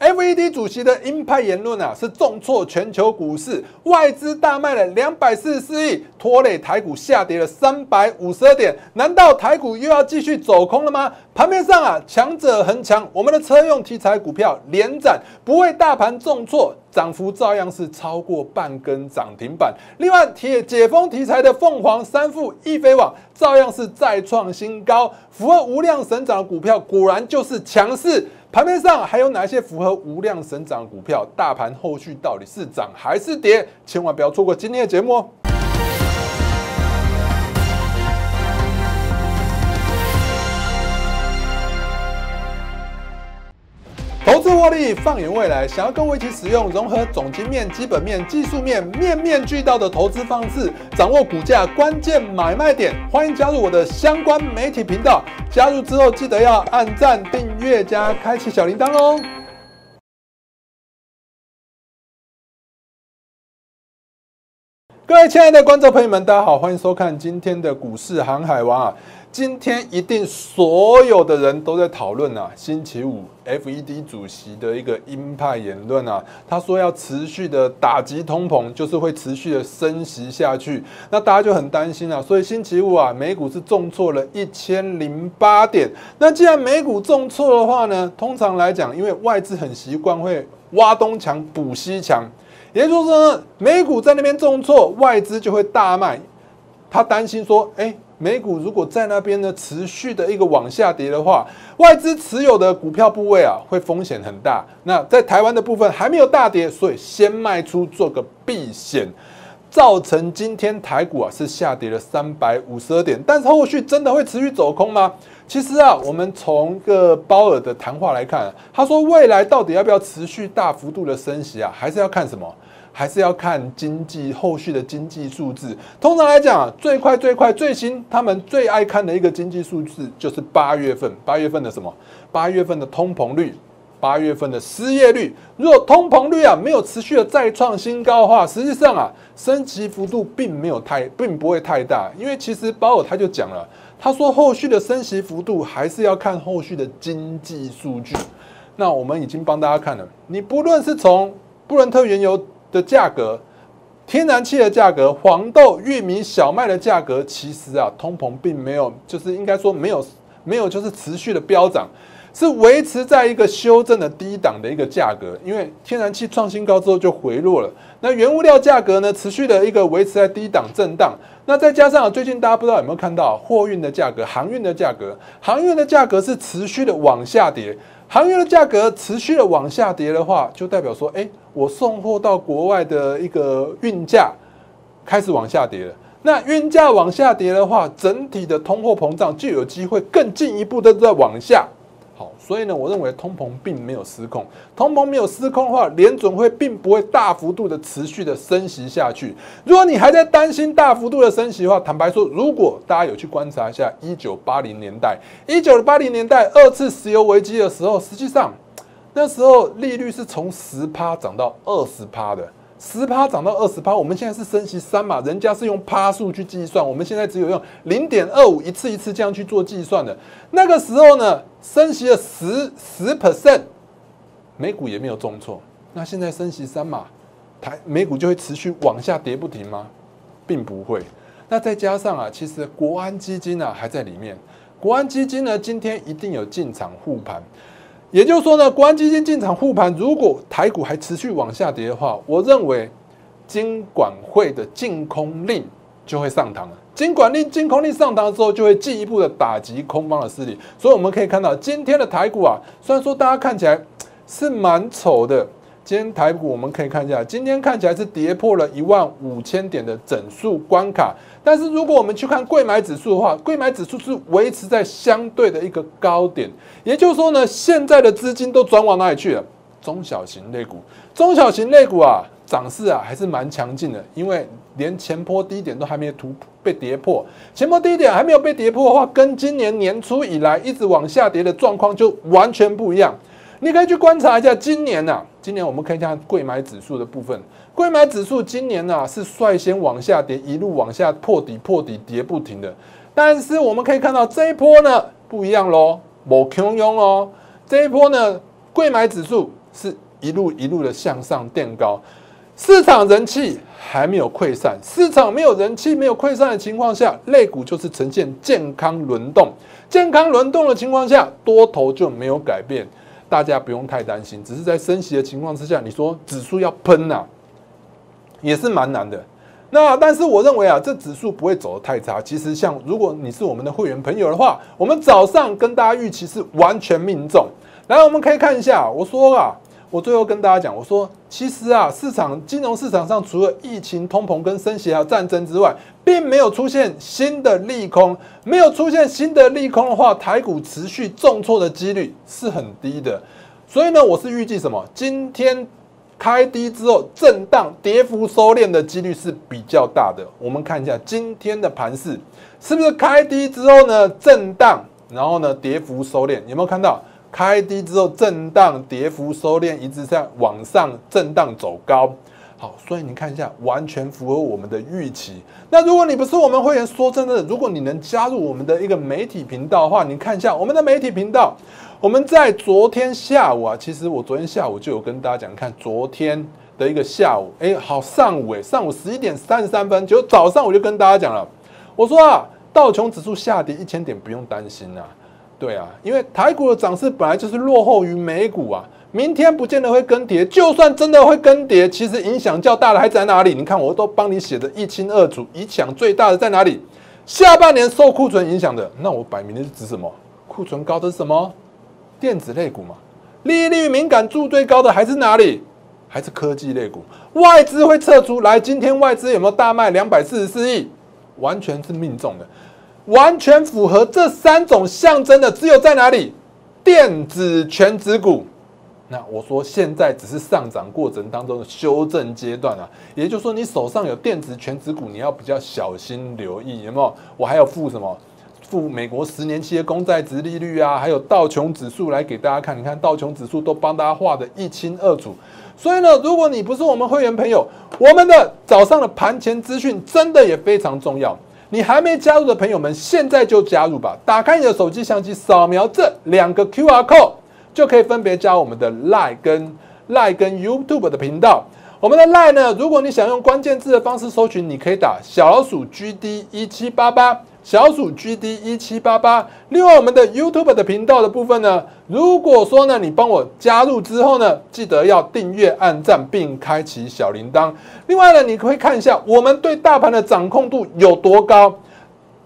FED 主席的鹰派言论啊，是重挫全球股市，外资大卖了两百四十四亿，拖累台股下跌了三百五十二点。难道台股又要继续走空了吗？盘面上啊，强者恒强，我们的车用题材股票连涨，不为大盘重挫，涨幅照样是超过半根涨停板。另外，铁解封题材的凤凰三富、易飞网照样是再创新高，符合无量神涨的股票果然就是强势。盘面上还有哪些符合无量神涨的股票？大盘后续到底是涨还是跌？千万不要错过今天的节目哦！资获利，放眼未来，想要跟我一起使用融合总经面、基本面、技术面，面面俱到的投资方式，掌握股价关键买卖点。欢迎加入我的相关媒体频道。加入之后记得要按赞、订阅加开启小铃铛哦。各位亲爱的观众朋友们，大家好，欢迎收看今天的股市航海王啊！今天一定所有的人都在讨论啊，星期五 FED 主席的一个鹰派言论啊，他说要持续的打击通膨，就是会持续的升息下去，那大家就很担心啊，所以星期五啊，美股是重挫了一千零八点。那既然美股重挫的话呢，通常来讲，因为外资很习惯会挖东墙补西墙。也就是说，美股在那边重挫，外资就会大卖。他担心说，哎，美股如果在那边呢持续的一个往下跌的话，外资持有的股票部位啊会风险很大。那在台湾的部分还没有大跌，所以先卖出做个避险，造成今天台股啊是下跌了三百五十二点。但是后续真的会持续走空吗？其实啊，我们从个鲍尔的谈话来看，他说未来到底要不要持续大幅度的升息啊，还是要看什么？还是要看经济后续的经济数字。通常来讲，最快最快最新，他们最爱看的一个经济数字就是八月份。八月份的什么？八月份的通膨率，八月份的失业率。如果通膨率啊没有持续的再创新高的话，实际上啊升级幅度并没有太，并不会太大。因为其实鲍尔他就讲了，他说后续的升息幅度还是要看后续的经济数据。那我们已经帮大家看了，你不论是从布伦特原油。的价格，天然气的价格，黄豆、玉米、小麦的价格，其实啊，通膨并没有，就是应该说没有，没有就是持续的飙涨，是维持在一个修正的低档的一个价格。因为天然气创新高之后就回落了，那原物料价格呢，持续的一个维持在低档震荡。那再加上最近大家不知道有没有看到货运的价格，航运的价格，航运的价格是持续的往下跌。航运的价格持续的往下跌的话，就代表说，哎，我送货到国外的一个运价开始往下跌了。那运价往下跌的话，整体的通货膨胀就有机会更进一步的在往下。好，所以呢，我认为通膨并没有失控。通膨没有失控的话，联准会并不会大幅度的持续的升息下去。如果你还在担心大幅度的升息的话，坦白说，如果大家有去观察一下一九八零年代，一九八零年代二次石油危机的时候，实际上那时候利率是从十趴涨到二十趴的。十趴涨到二十趴，我们现在是升息三嘛，人家是用趴数去计算，我们现在只有用零点二五一次一次这样去做计算的。那个时候呢，升息了十十 percent，美股也没有重挫。那现在升息三嘛，台美股就会持续往下跌不停吗？并不会。那再加上啊，其实国安基金啊还在里面，国安基金呢今天一定有进场护盘。也就是说呢，国安基金进场护盘，如果台股还持续往下跌的话，我认为金管会的净空令就会上堂了。金管令、净空令上堂之后，就会进一步的打击空方的势力。所以我们可以看到，今天的台股啊，虽然说大家看起来是蛮丑的。今天台股我们可以看一下，今天看起来是跌破了一万五千点的整数关卡。但是如果我们去看贵买指数的话，贵买指数是维持在相对的一个高点。也就是说呢，现在的资金都转往哪里去了？中小型类股，中小型类股啊，涨势啊还是蛮强劲的。因为连前坡低点都还没有突被跌破，前坡低点还没有被跌破的话，跟今年年初以来一直往下跌的状况就完全不一样。你可以去观察一下今年呐，今年我们可以看贵买指数的部分，贵买指数今年呐是率先往下跌，一路往下破底破底跌不停的。但是我们可以看到这一波呢不一样喽，某 Q 用哦，这一波呢贵买指数是一路一路的向上垫高，市场人气还没有溃散，市场没有人气、没有溃散的情况下，类股就是呈现健康轮动。健康轮动的情况下，多头就没有改变，大家不用太担心。只是在升息的情况之下，你说指数要喷呐，也是蛮难的。那但是我认为啊，这指数不会走得太差。其实像如果你是我们的会员朋友的话，我们早上跟大家预期是完全命中。来，我们可以看一下，我说啊，我最后跟大家讲，我说其实啊，市场金融市场上除了疫情、通膨跟升息还有战争之外，并没有出现新的利空。没有出现新的利空的话，台股持续重挫的几率是很低的。所以呢，我是预计什么？今天。开低之后震荡跌幅收敛的几率是比较大的。我们看一下今天的盘势，是不是开低之后呢震荡，然后呢跌幅收敛？有没有看到开低之后震荡跌幅收敛，一直在往上震荡走高？好，所以你看一下，完全符合我们的预期。那如果你不是我们会员，说真的，如果你能加入我们的一个媒体频道的话，你看一下我们的媒体频道。我们在昨天下午啊，其实我昨天下午就有跟大家讲，看昨天的一个下午，哎，好上午哎，上午十一点三十三分，就早上我就跟大家讲了，我说啊，道琼指数下跌一千点不用担心啊，对啊，因为台股的涨势本来就是落后于美股啊，明天不见得会更迭，就算真的会更迭，其实影响较大的还在哪里？你看我都帮你写的一清二楚，影响最大的在哪里？下半年受库存影响的，那我摆明的是指什么？库存高的是什么？电子类股嘛，利率敏感度最高的还是哪里？还是科技类股？外资会撤出来？今天外资有没有大卖两百四十四亿？完全是命中的，完全符合这三种象征的，只有在哪里？电子全指股。那我说现在只是上涨过程当中的修正阶段啊，也就是说你手上有电子全指股，你要比较小心留意，有没有？我还要付什么？付美国十年期的公债值利率啊，还有道琼指数来给大家看。你看道琼指数都帮大家画的一清二楚。所以呢，如果你不是我们会员朋友，我们的早上的盘前资讯真的也非常重要。你还没加入的朋友们，现在就加入吧！打开你的手机相机，扫描这两个 Q R code，就可以分别加我们的 Line 跟 Line 跟 YouTube 的频道。我们的 Line 呢，如果你想用关键字的方式搜寻，你可以打小老鼠 GD 一七八八。小鼠 GD 一七八八，另外我们的 YouTube 的频道的部分呢，如果说呢你帮我加入之后呢，记得要订阅、按赞并开启小铃铛。另外呢，你可以看一下我们对大盘的掌控度有多高。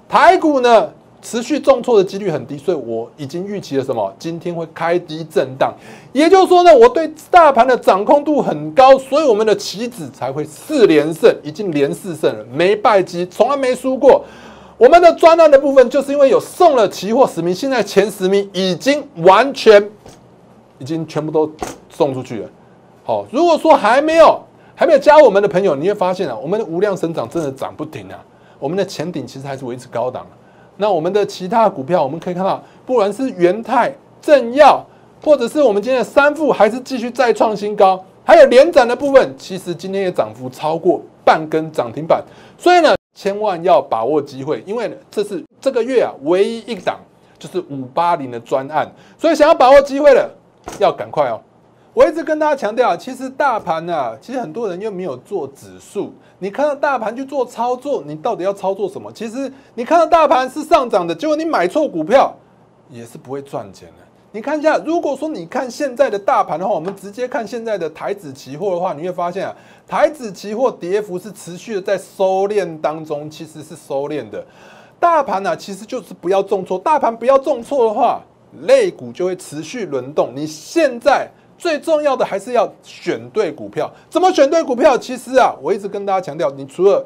台股呢持续重挫的几率很低，所以我已经预期了什么？今天会开低震荡，也就是说呢，我对大盘的掌控度很高，所以我们的棋子才会四连胜，已经连四胜了，没败绩，从来没输过。我们的专案的部分，就是因为有送了期货十名，现在前十名已经完全，已经全部都送出去了。好，如果说还没有还没有加我们的朋友，你会发现啊，我们的无量生长真的涨不停啊。我们的前顶其实还是维持高档。那我们的其他股票，我们可以看到，不管是元泰、正耀，或者是我们今天的三富，还是继续再创新高。还有连涨的部分，其实今天也涨幅超过半根涨停板。所以呢。千万要把握机会，因为这是这个月啊唯一一档就是五八零的专案，所以想要把握机会的要赶快哦！我一直跟大家强调啊，其实大盘呢，其实很多人又没有做指数，你看到大盘去做操作，你到底要操作什么？其实你看到大盘是上涨的，结果你买错股票，也是不会赚钱的。你看一下，如果说你看现在的大盘的话，我们直接看现在的台指期货的话，你会发现啊，台指期货跌幅是持续的在收敛当中，其实是收敛的。大盘呢，其实就是不要重挫，大盘不要重挫的话，类股就会持续轮动。你现在最重要的还是要选对股票。怎么选对股票？其实啊，我一直跟大家强调，你除了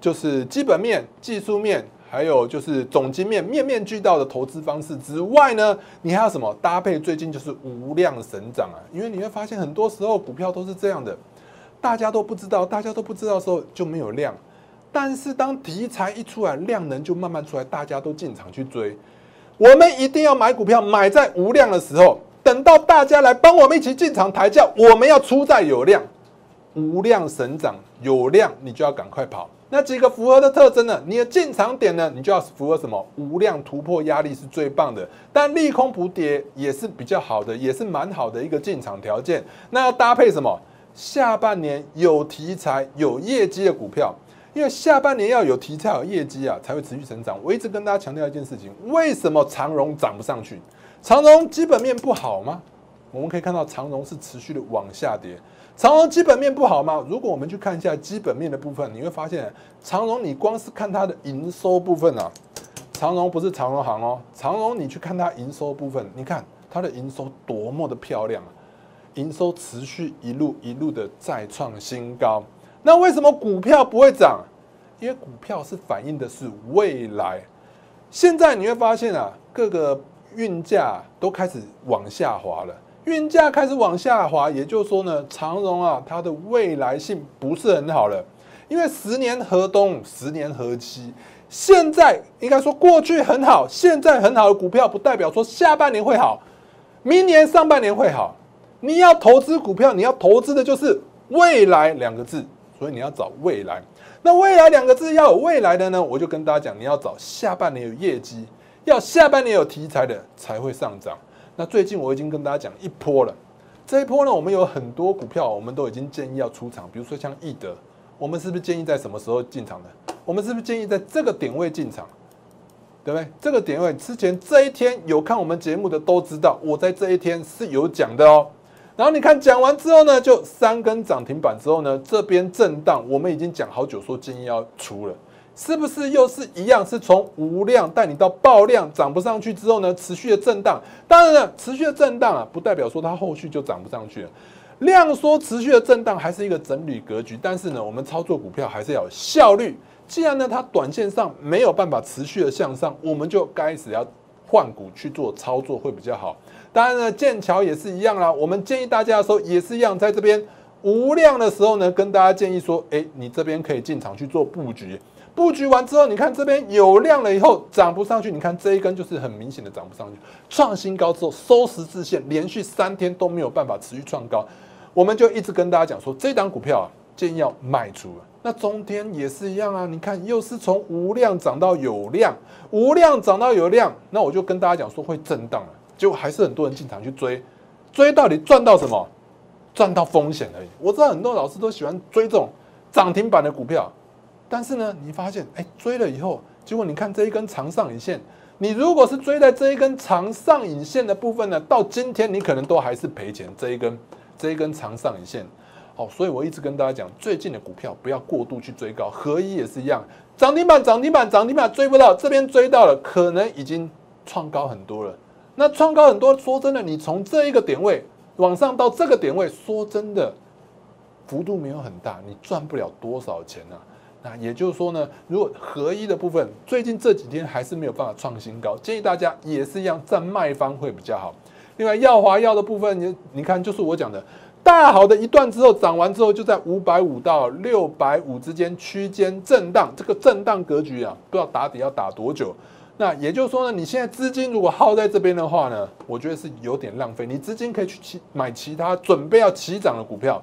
就是基本面、技术面。还有就是总经面面面俱到的投资方式之外呢，你还有什么搭配？最近就是无量神涨啊，因为你会发现很多时候股票都是这样的，大家都不知道，大家都不知道的时候就没有量，但是当题材一出来，量能就慢慢出来，大家都进场去追。我们一定要买股票，买在无量的时候，等到大家来帮我们一起进场抬价，我们要出在有量，无量神涨有量，你就要赶快跑。那几个符合的特征呢？你的进场点呢，你就要符合什么？无量突破压力是最棒的，但利空补跌也是比较好的，也是蛮好的一个进场条件。那要搭配什么？下半年有题材、有业绩的股票，因为下半年要有题材、有业绩啊，才会持续成长。我一直跟大家强调一件事情：为什么长荣涨不上去？长荣基本面不好吗？我们可以看到长荣是持续的往下跌。长荣基本面不好吗？如果我们去看一下基本面的部分，你会发现长荣，你光是看它的营收部分啊，长荣不是长荣行哦，长荣你去看它营收部分，你看它的营收多么的漂亮啊，营收持续一路一路的再创新高。那为什么股票不会涨？因为股票是反映的是未来。现在你会发现啊，各个运价都开始往下滑了。运价开始往下滑，也就是说呢，长荣啊，它的未来性不是很好了。因为十年河东，十年河西，现在应该说过去很好，现在很好的股票，不代表说下半年会好，明年上半年会好。你要投资股票，你要投资的就是未来两个字，所以你要找未来。那未来两个字要有未来的呢，我就跟大家讲，你要找下半年有业绩，要下半年有题材的才会上涨。那最近我已经跟大家讲一波了，这一波呢，我们有很多股票，我们都已经建议要出场，比如说像易德，我们是不是建议在什么时候进场的？我们是不是建议在这个点位进场？对不对？这个点位之前这一天有看我们节目的都知道，我在这一天是有讲的哦。然后你看讲完之后呢，就三根涨停板之后呢，这边震荡，我们已经讲好久说建议要出了。是不是又是一样？是从无量带你到爆量，涨不上去之后呢，持续的震荡。当然了，持续的震荡啊，不代表说它后续就涨不上去了。量缩持续的震荡还是一个整理格局，但是呢，我们操作股票还是要有效率。既然呢，它短线上没有办法持续的向上，我们就开始要换股去做操作会比较好。当然呢，剑桥也是一样啦。我们建议大家的时候也是一样，在这边无量的时候呢，跟大家建议说，哎，你这边可以进场去做布局。布局完之后，你看这边有量了以后涨不上去，你看这一根就是很明显的涨不上去，创新高之后收十字线，连续三天都没有办法持续创高，我们就一直跟大家讲说，这档股票啊建议要卖出了。那中天也是一样啊，你看又是从无量涨到有量，无量涨到有量，那我就跟大家讲说会震荡了，结果还是很多人进场去追，追到底赚到什么？赚到风险而已。我知道很多老师都喜欢追这种涨停板的股票。但是呢，你发现，哎，追了以后，结果你看这一根长上影线，你如果是追在这一根长上影线的部分呢，到今天你可能都还是赔钱。这一根，这一根长上影线，好，所以我一直跟大家讲，最近的股票不要过度去追高，合一也是一样，涨停板，涨停板，涨停板追不到，这边追到了，可能已经创高很多了。那创高很多，说真的，你从这一个点位往上到这个点位，说真的，幅度没有很大，你赚不了多少钱呢。那也就是说呢，如果合一的部分最近这几天还是没有办法创新高，建议大家也是一样站卖方会比较好。另外，耀华药的部分，你你看，就是我讲的大好的一段之后涨完之后，就在五百五到六百五之间区间震荡，这个震荡格局啊，不知道打底要打多久。那也就是说呢，你现在资金如果耗在这边的话呢，我觉得是有点浪费，你资金可以去其买其他准备要起涨的股票。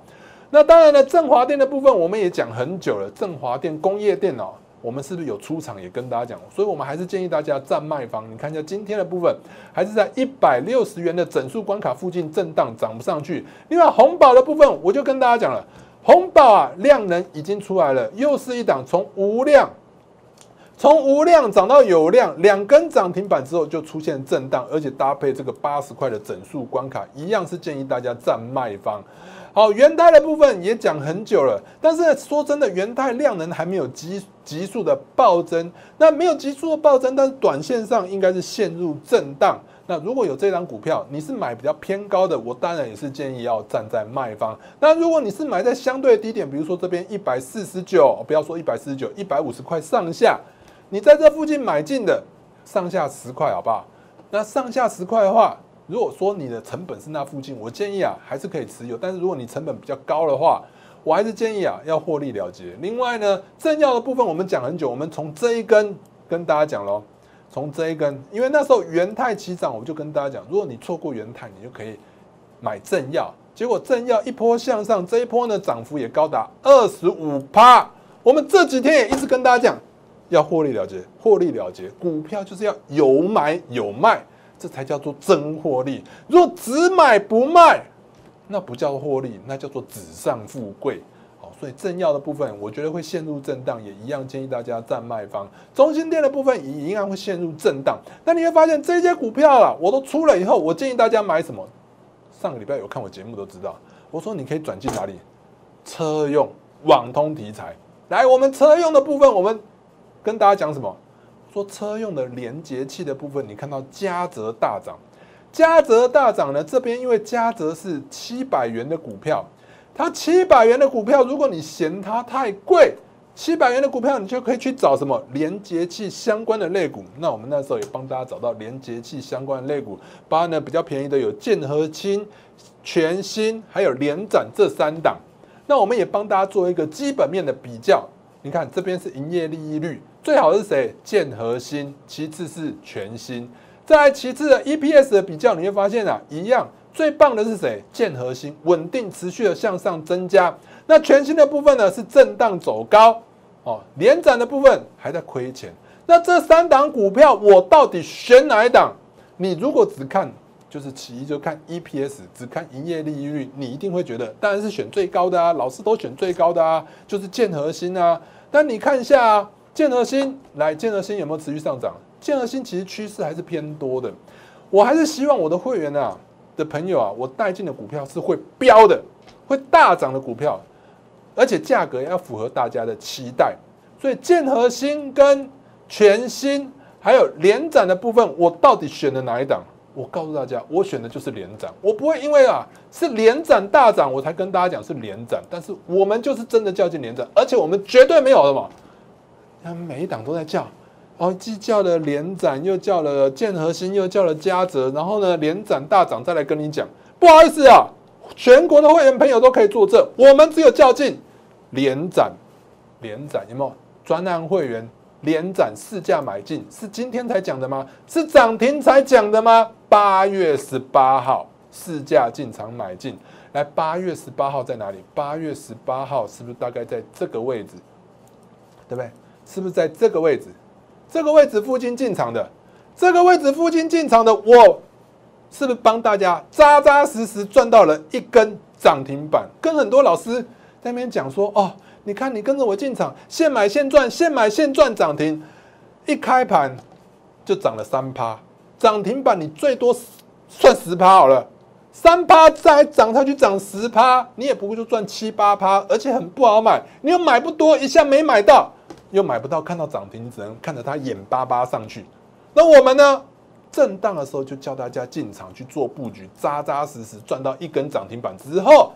那当然了，振华电的部分我们也讲很久了。振华电工业电脑，我们是不是有出场也跟大家讲？所以我们还是建议大家站卖方。你看一下今天的部分，还是在一百六十元的整数关卡附近震荡，涨不上去。另外红宝的部分，我就跟大家讲了，红宝啊量能已经出来了，又是一档从无量，从无量涨到有量，两根涨停板之后就出现震荡，而且搭配这个八十块的整数关卡，一样是建议大家站卖方。好，元泰的部分也讲很久了，但是说真的，元泰量能还没有急急速的暴增，那没有急速的暴增，但是短线上应该是陷入震荡。那如果有这张股票，你是买比较偏高的，我当然也是建议要站在卖方。那如果你是买在相对低点，比如说这边一百四十九，不要说一百四十九，一百五十块上下，你在这附近买进的，上下十块，好不好？那上下十块的话。如果说你的成本是那附近，我建议啊还是可以持有。但是如果你成本比较高的话，我还是建议啊要获利了结。另外呢，正要的部分我们讲很久，我们从这一根跟大家讲喽，从这一根，因为那时候元泰起涨，我就跟大家讲，如果你错过元泰，你就可以买正要。结果正要一波向上，这一波呢涨幅也高达二十五趴，我们这几天也一直跟大家讲，要获利了结，获利了结，股票就是要有买有卖，这才叫做真获利。如果只买不卖，那不叫获利，那叫做纸上富贵。好，所以正要的部分，我觉得会陷入震荡，也一样建议大家站卖方。中心店的部分也一样会陷入震荡。那你会发现这些股票啊，我都出了以后，我建议大家买什么？上个礼拜有看我节目都知道，我说你可以转进哪里？车用、网通题材。来，我们车用的部分，我们跟大家讲什么？说车用的连接器的部分，你看到嘉泽大涨。嘉泽大涨呢？这边因为嘉泽是七百元的股票，它七百元的股票，如果你嫌它太贵，七百元的股票你就可以去找什么连接器相关的类股。那我们那时候也帮大家找到连接器相关的类股，包括呢比较便宜的有建和清、全新还有联展这三档。那我们也帮大家做一个基本面的比较。你看这边是营业利益率，最好是谁？建核心，其次是全新。在其次的 EPS 的比较，你会发现啊，一样最棒的是谁？建核心稳定持续的向上增加。那全新的部分呢是震荡走高哦，连展的部分还在亏钱。那这三档股票我到底选哪一档？你如果只看就是其一就看 EPS，只看营业利率，你一定会觉得当然是选最高的啊，老师都选最高的啊，就是建核心啊。但你看一下啊，建核心来，建核心有没有持续上涨？建和新其实趋势还是偏多的，我还是希望我的会员啊的朋友啊，我带进的股票是会飙的，会大涨的股票，而且价格要符合大家的期待。所以建和新跟全新还有连展的部分，我到底选的哪一档？我告诉大家，我选的就是连展，我不会因为啊是连展大涨，我才跟大家讲是连展，但是我们就是真的叫进连展，而且我们绝对没有什么，他们每一档都在叫。哦，既叫了连展，又叫了建和新，又叫了嘉泽，然后呢，连展大涨，再来跟你讲，不好意思啊，全国的会员朋友都可以作证，我们只有较劲连展，连展有没有专案会员连展试价买进，是今天才讲的吗？是涨停才讲的吗？八月十八号试价进场买进，来，八月十八号在哪里？八月十八号是不是大概在这个位置？对不对？是不是在这个位置？这个位置附近进场的，这个位置附近进场的，我是不是帮大家扎扎实实赚到了一根涨停板？跟很多老师在那边讲说，哦，你看你跟着我进场，现买现赚，现买现赚涨停，一开盘就涨了三趴，涨停板你最多算十趴好了，三趴再涨上去涨十趴，你也不会就赚七八趴，而且很不好买，你又买不多，一下没买到。又买不到，看到涨停只能看着它眼巴巴上去。那我们呢？震荡的时候就叫大家进场去做布局，扎扎实实赚到一根涨停板之后，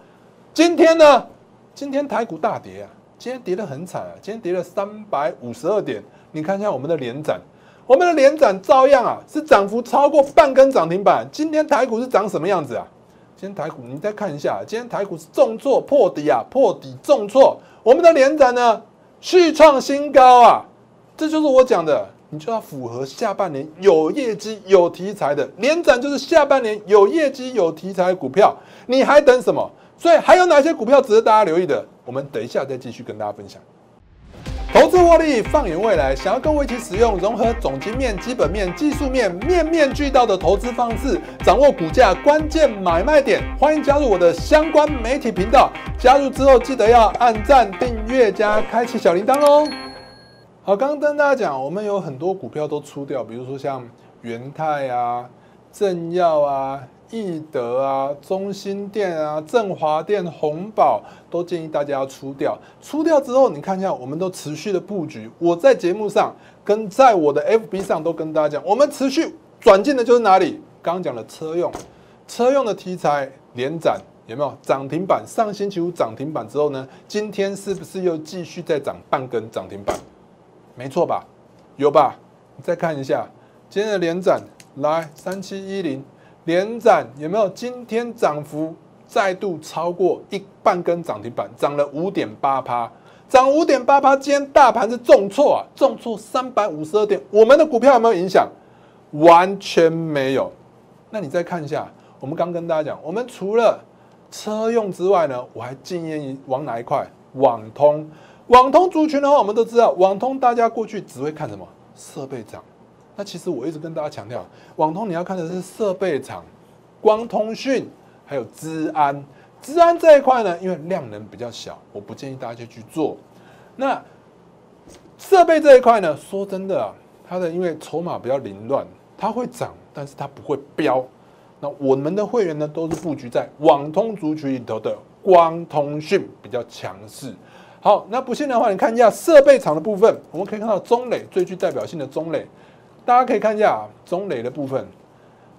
今天呢？今天台股大跌啊！今天跌得很惨啊！今天跌了三百五十二点。你看一下我们的连展，我们的连展照样啊是涨幅超过半根涨停板。今天台股是长什么样子啊？今天台股你再看一下，今天台股是重挫破底啊，破底重挫。我们的连展呢？续创新高啊！这就是我讲的，你就要符合下半年有业绩、有题材的连展，就是下半年有业绩、有题材的股票。你还等什么？所以还有哪些股票值得大家留意的？我们等一下再继续跟大家分享。投资获利，放眼未来，想要跟我一起使用融合总经面、基本面、技术面，面面俱到的投资方式，掌握股价关键买卖点。欢迎加入我的相关媒体频道。加入之后记得要按赞、订阅加开启小铃铛哦。好，刚刚跟大家讲，我们有很多股票都出掉，比如说像元泰啊、正耀啊。易德啊、中心店啊、振华店、红宝都建议大家要出掉。出掉之后，你看一下，我们都持续的布局。我在节目上跟在我的 FB 上都跟大家讲，我们持续转进的就是哪里？刚刚讲的车用，车用的题材连展有没有涨停板？上星期五涨停板之后呢，今天是不是又继续再涨半根涨停板？没错吧？有吧？你再看一下今天的连展，来三七一零。连展有没有？今天涨幅再度超过一半根涨停板，涨了五点八趴，涨五点八趴。今天大盘是重挫啊，重挫三百五十二点。我们的股票有没有影响？完全没有。那你再看一下，我们刚跟大家讲，我们除了车用之外呢，我还建议往哪一块？网通。网通族群的话，我们都知道，网通大家过去只会看什么设备涨。那其实我一直跟大家强调，网通你要看的是设备厂、光通讯，还有治安。治安这一块呢，因为量能比较小，我不建议大家去做。那设备这一块呢，说真的，它的因为筹码比较凌乱，它会涨，但是它不会飙。那我们的会员呢，都是布局在网通族群里头的光通讯比较强势。好，那不信的话，你看一下设备厂的部分，我们可以看到中磊最具代表性的中磊，大家可以看一下中磊的部分，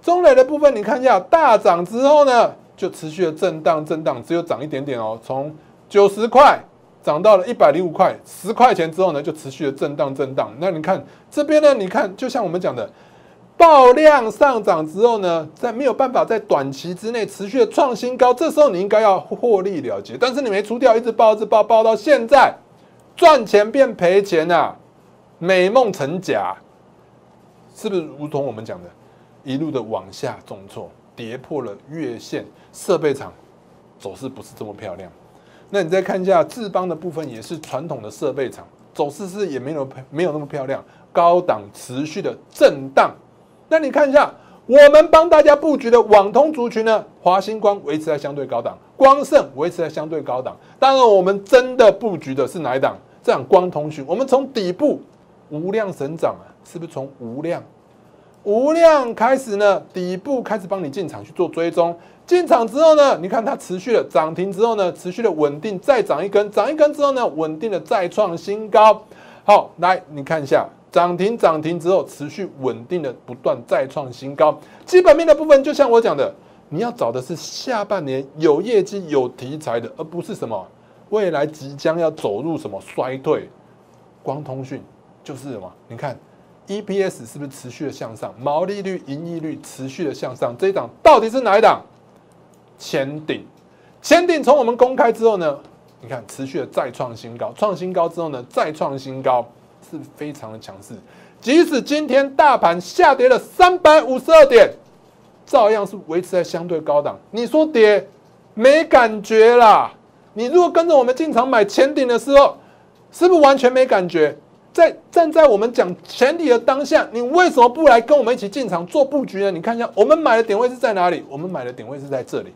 中磊的部分，你看一下大涨之后呢？就持续的震荡，震荡只有涨一点点哦，从九十块涨到了一百零五块，十块钱之后呢，就持续的震荡，震荡。那你看这边呢？你看，就像我们讲的，爆量上涨之后呢，在没有办法在短期之内持续的创新高，这时候你应该要获利了结，但是你没出掉，一直爆，一直爆，爆到现在赚钱变赔钱啊，美梦成假，是不是？如同我们讲的，一路的往下重挫。跌破了月线，设备厂走势不是这么漂亮。那你再看一下智邦的部分，也是传统的设备厂，走势是也没有没有那么漂亮，高档持续的震荡。那你看一下我们帮大家布局的网通族群呢，华星光维持在相对高档，光盛维持在相对高档。当然，我们真的布局的是哪一档？这样光通讯，我们从底部无量神涨啊，是不是从无量？无量开始呢，底部开始帮你进场去做追踪，进场之后呢，你看它持续的涨停之后呢，持续的稳定，再涨一根，涨一根之后呢，稳定的再创新高。好，来你看一下，涨停涨停之后，持续稳定的不断再创新高。基本面的部分，就像我讲的，你要找的是下半年有业绩、有题材的，而不是什么未来即将要走入什么衰退。光通讯就是什么？你看。EPS 是不是持续的向上？毛利率、盈利率持续的向上，这一档到底是哪一档？前顶，前顶从我们公开之后呢，你看持续的再创新高，创新高之后呢，再创新高，是非常的强势。即使今天大盘下跌了三百五十二点，照样是维持在相对高档。你说跌没感觉啦？你如果跟着我们进场买前顶的时候，是不是完全没感觉？在站在我们讲前提的当下，你为什么不来跟我们一起进场做布局呢？你看一下，我们买的点位是在哪里？我们买的点位是在这里，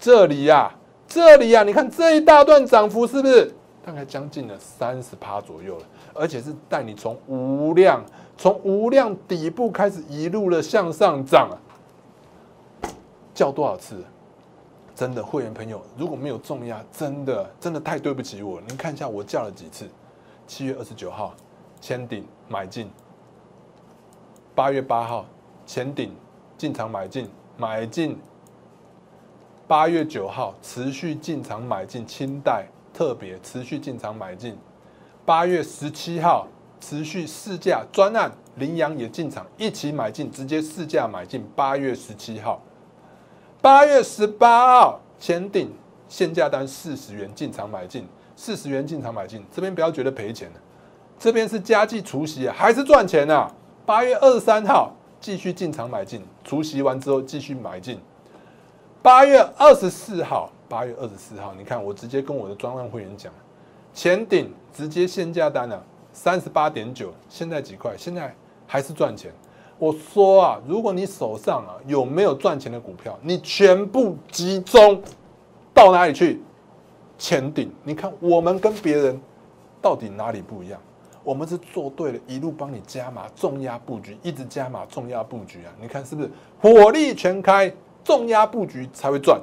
这里呀，这里呀，你看这一大段涨幅是不是大概将近了三十趴左右了？而且是带你从无量，从无量底部开始一路的向上涨啊，叫多少次？真的会员朋友如果没有重压，真的真的太对不起我。您看一下我叫了几次。七月二十九号，前顶买进。八月八号，前顶进场买进，买进。八月九号，持续进场买进，清代特别持续进场买进。八月十七号，持续试价专案，羚羊也进场一起买进，直接试价买进。八月十七号，八月十八号，前顶限价单四十元进场买进。四十元进场买进，这边不要觉得赔钱这边是加计除息啊，还是赚钱啊？八月二十三号继续进场买进，除息完之后继续买进。八月二十四号，八月二十四号，你看我直接跟我的专案会员讲，前顶直接限价单了，三十八点九，现在几块？现在还是赚钱。我说啊，如果你手上啊有没有赚钱的股票，你全部集中到哪里去？前顶，你看我们跟别人到底哪里不一样？我们是做对了，一路帮你加码重压布局，一直加码重压布局啊！你看是不是火力全开，重压布局才会赚？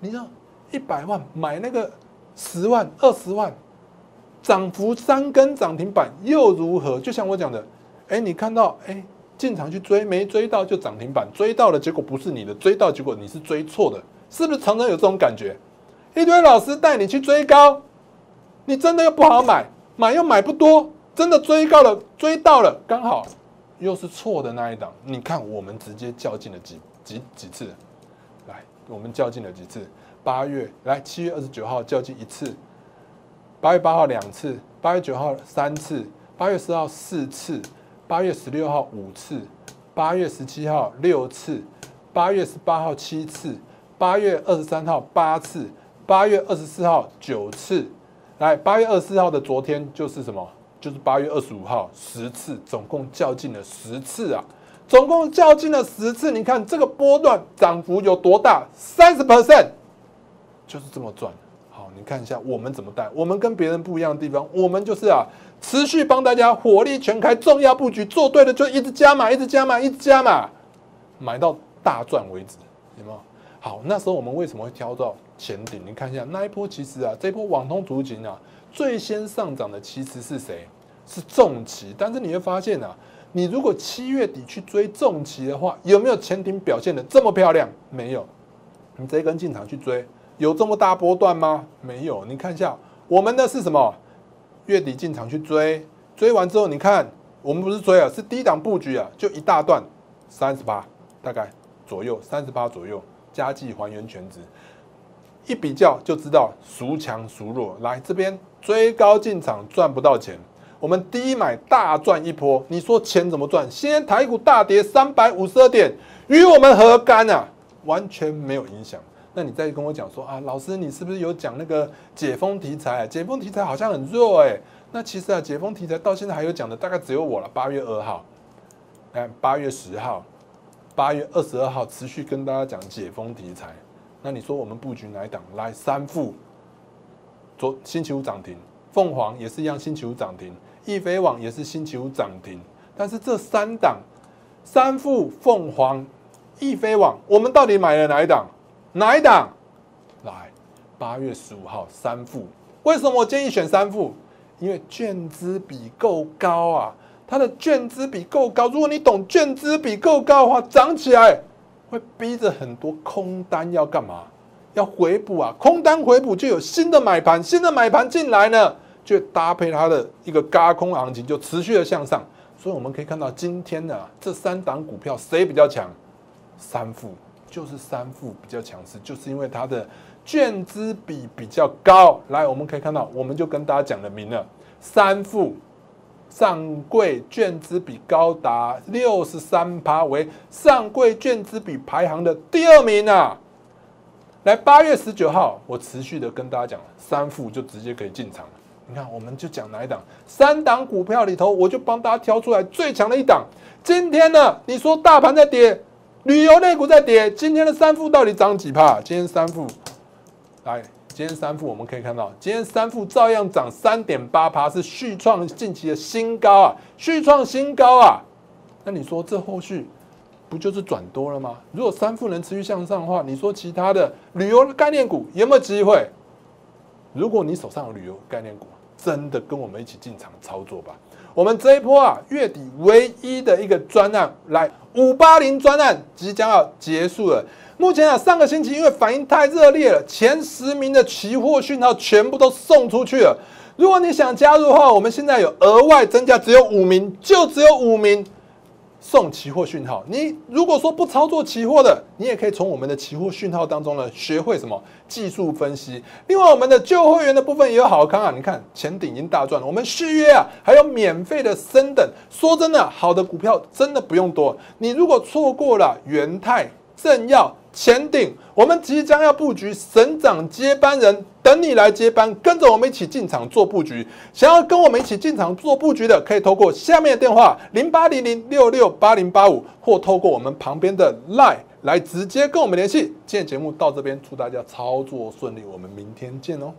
你道一百万买那个十万、二十万，涨幅三根涨停板又如何？就像我讲的，哎，你看到哎进场去追，没追到就涨停板，追到了结果不是你的，追到结果你是追错的，是不是常常有这种感觉？一堆老师带你去追高，你真的又不好买，买又买不多，真的追高了，追到了，刚好又是错的那一档。你看，我们直接较劲了几几几次，来，我们较劲了几次。八月来，七月二十九号较劲一次，八月八号两次，八月九号三次，八月十号四次，八月十六号五次，八月十七号六次，八月十八号七次，八月二十三号八次。八月二十四号九次，来，八月二十四号的昨天就是什么？就是八月二十五号，十次，总共较劲了十次啊！总共较劲了十次，你看这个波段涨幅有多大？三十 percent，就是这么赚。好，你看一下我们怎么带，我们跟别人不一样的地方，我们就是啊，持续帮大家火力全开，重要布局做对了就一直加码，一直加码，一直加码，买到大赚为止，有没有？好，那时候我们为什么会挑到前顶？你看一下那一波，其实啊，这波网通图景啊，最先上涨的其实是谁？是重旗。但是你会发现啊，你如果七月底去追重旗的话，有没有前顶表现的这么漂亮？没有。你这根进场去追，有这么大波段吗？没有。你看一下我们的是什么？月底进场去追，追完之后，你看我们不是追啊，是低档布局啊，就一大段，三十八大概左右，三十八左右。加计还原全值，一比较就知道孰强孰弱。来这边追高进场赚不到钱，我们低买大赚一波。你说钱怎么赚？现在台股大跌三百五十二点，与我们何干啊？完全没有影响。那你再跟我讲说啊，老师你是不是有讲那个解封题材？解封题材好像很弱哎。那其实啊，解封题材到现在还有讲的，大概只有我了。八月二号，哎，八月十号。八月二十二号持续跟大家讲解封题材，那你说我们布局哪一档？来三副，昨星期五涨停，凤凰也是一样，星期五涨停，易飞网也是星期五涨停。但是这三档，三副凤凰、易飞网，我们到底买了哪一档？哪一档？来，八月十五号三副，为什么我建议选三副？因为券资比够高啊。它的券资比够高，如果你懂券资比够高的话，涨起来会逼着很多空单要干嘛？要回补啊！空单回补就有新的买盘，新的买盘进来呢，就搭配它的一个高空行情，就持续的向上。所以我们可以看到，今天呢这三档股票谁比较强？三富就是三富比较强势，就是因为它的券资比比较高。来，我们可以看到，我们就跟大家讲的明了，三富。上柜券资比高达六十三趴，为上柜券资比排行的第二名啊！来，八月十九号，我持续的跟大家讲，三副就直接可以进场了。你看，我们就讲哪一档？三档股票里头，我就帮大家挑出来最强的一档。今天呢，你说大盘在跌，旅游类股在跌，今天的三副到底涨几帕？今天三副，来。今天三副我们可以看到，今天三副照样涨三点八趴，是续创近期的新高啊，续创新高啊。那你说这后续不就是转多了吗？如果三副能持续向上的话，你说其他的旅游概念股有没有机会？如果你手上有旅游概念股，真的跟我们一起进场操作吧。我们这一波啊，月底唯一的一个专案来五八零专案即将要结束了。目前啊，上个星期因为反应太热烈了，前十名的期货讯号全部都送出去了。如果你想加入的话，我们现在有额外增加，只有五名，就只有五名送期货讯号。你如果说不操作期货的，你也可以从我们的期货讯号当中呢，学会什么技术分析。另外，我们的旧会员的部分也有好康啊！你看前顶已经大赚，我们续约啊，还有免费的升等。说真的，好的股票真的不用多。你如果错过了元泰、正耀。前顶，我们即将要布局省长接班人，等你来接班，跟着我们一起进场做布局。想要跟我们一起进场做布局的，可以透过下面的电话零八零零六六八零八五，或透过我们旁边的 Line 来直接跟我们联系。今天节目到这边，祝大家操作顺利，我们明天见哦。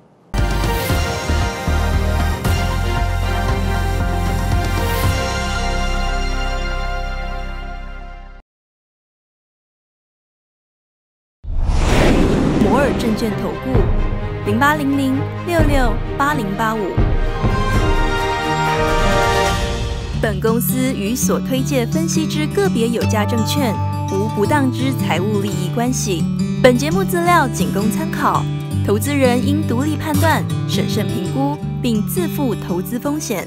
证券投顾零八零零六六八零八五。本公司与所推介分析之个别有价证券无不当之财务利益关系。本节目资料仅供参考，投资人应独立判断、审慎评估，并自负投资风险。